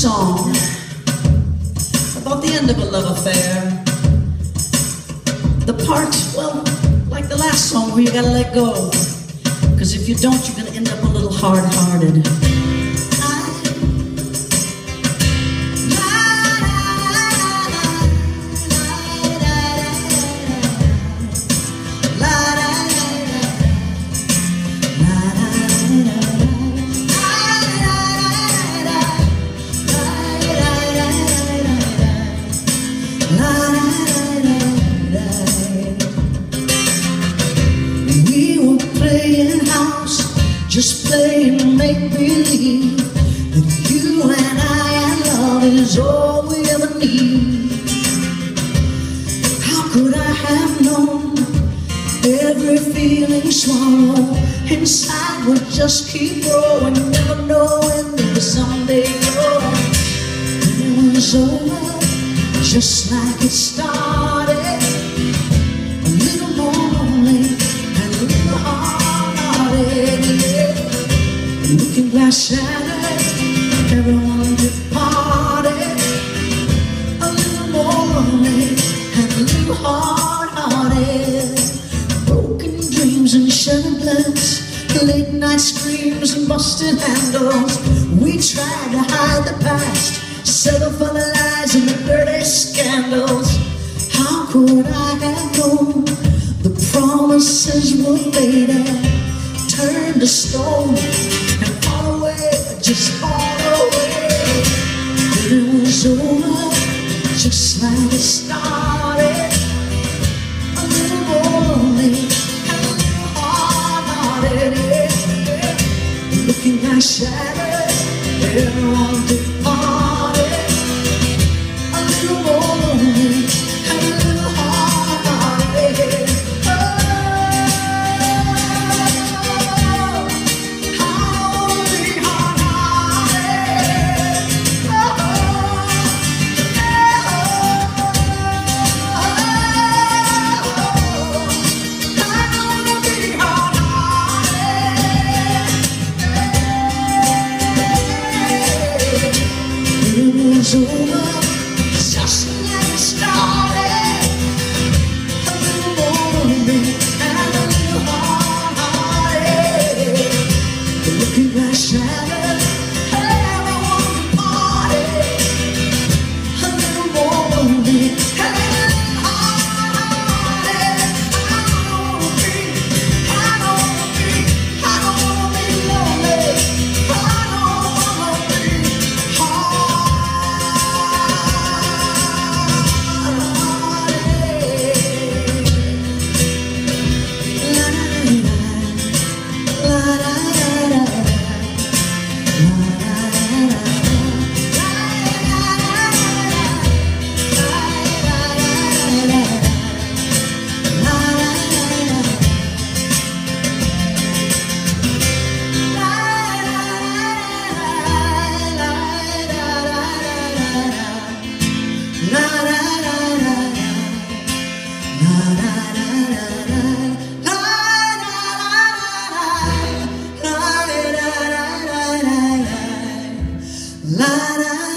song about the end of a love affair. The part, well, like the last song where you gotta let go. Because if you don't, you're gonna end up a little hard hearted. Just playing make believe that you and I and love is all we ever need. How could I have known every feeling swallow inside would just keep growing, never knowing that someday go. It was over, just like it started. Looking glass shattered, everyone departed. A little more lonely and a little hard-hearted. Broken dreams and shattered plans, late night screams and busted handles. We tried to hide the past, settle for the lies and the dirty scandals. How could I have known the promises were faded, turned to stone and fall away, just fall away? But it was over, just like it started. A little more lonely and a little hard-hearted. Looking like shadows, everyone departed. It was la la